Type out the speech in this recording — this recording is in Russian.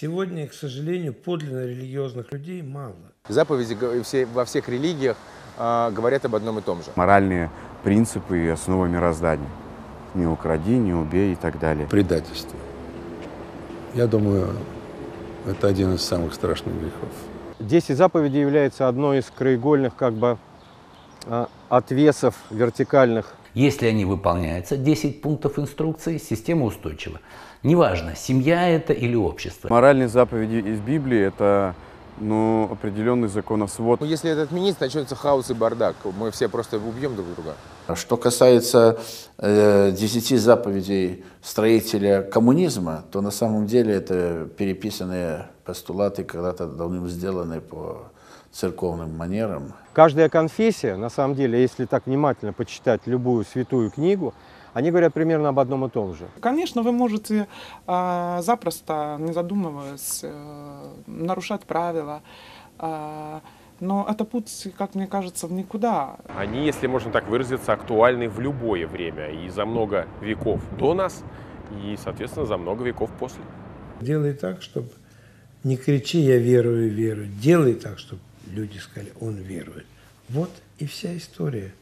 Сегодня, к сожалению, подлинно религиозных людей мало. Заповеди все- во всех религиях а, говорят об одном и том же. Моральные принципы и основы мироздания. Не укради, не убей и так далее. Предательство. Я думаю, это один из самых страшных грехов. Десять заповедей является одной из краеугольных как бы отвесов вертикальных Если они выполняются, 10 пунктов инструкции, система устойчива. Неважно, семья это или общество. Моральные заповеди из Библии – это ну, определенный законосвод. Ну, Если это отменить, начнется хаос и бардак. Мы все просто убьем друг друга. Что касается э, десяти заповедей строителя коммунизма, то на самом деле это переписанные постулаты, когда-то давным сделаны по церковным манерам. Каждая конфессия, на самом деле, если так внимательно почитать любую святую книгу, они говорят примерно об одном и том же. Конечно, вы можете а, запросто, не задумываясь, э, нарушать правила, а, но это путь, как мне кажется, в никуда. Они, если можно так выразиться, актуальны в любое время и за много веков до нас, и, соответственно, за много веков после. Делай так, чтобы не кричи «я верую, верую». Делай так, чтобы люди сказали «он верует». Вот и вся история.